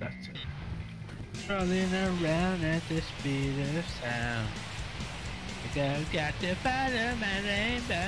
That's it. Rolling around at the speed of sound. I got, got to follow my rainbow.